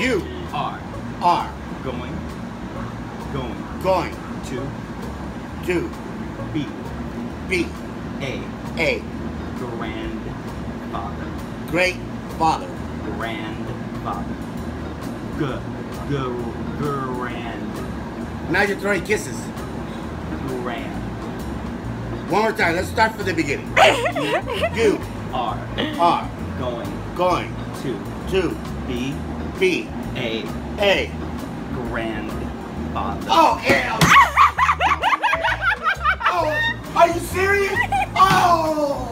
You are are going, going going to to be be a a grandfather. great father. Grandfather. G, g, grand, Now you're throwing kisses. grand. One more time. Let's start from the beginning. You Are are going going to to B B A A grandfather. Oh yeah. oh, are you serious? Oh.